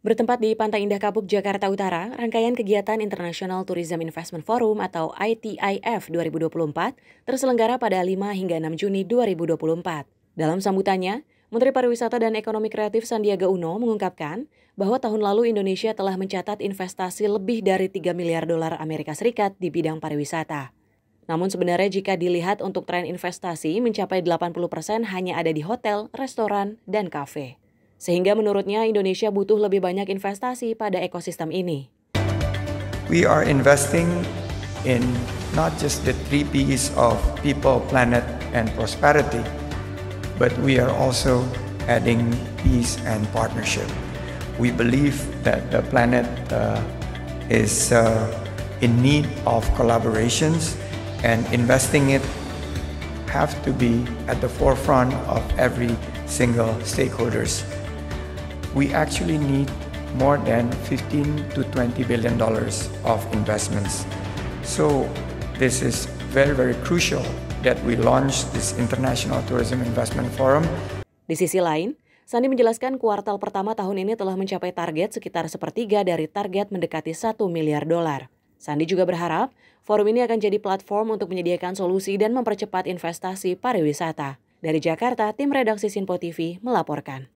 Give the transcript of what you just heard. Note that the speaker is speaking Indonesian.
Bertempat di Pantai Indah Kapuk, Jakarta Utara, rangkaian kegiatan International Tourism Investment Forum atau ITIF 2024 terselenggara pada 5 hingga 6 Juni 2024. Dalam sambutannya, Menteri Pariwisata dan Ekonomi Kreatif Sandiaga Uno mengungkapkan bahwa tahun lalu Indonesia telah mencatat investasi lebih dari 3 miliar dolar Amerika Serikat di bidang pariwisata. Namun sebenarnya jika dilihat untuk tren investasi mencapai 80% persen hanya ada di hotel, restoran, dan kafe. Sehingga menurutnya Indonesia butuh lebih banyak investasi pada ekosistem ini. We are investing in not just the three P's of people, planet, and prosperity, but we are also adding peace and partnership. We believe that the planet uh, is uh, in need of collaborations and investing it have to be at the forefront of every single stakeholders we actually need more than 15 to 20 billion dollars of investments. So this is very very crucial that we launch this International Tourism Investment Forum. Di sisi lain, Sandi menjelaskan kuartal pertama tahun ini telah mencapai target sekitar sepertiga dari target mendekati 1 miliar dolar. Sandi juga berharap forum ini akan jadi platform untuk menyediakan solusi dan mempercepat investasi pariwisata. Dari Jakarta, tim redaksi Sinpo TV melaporkan.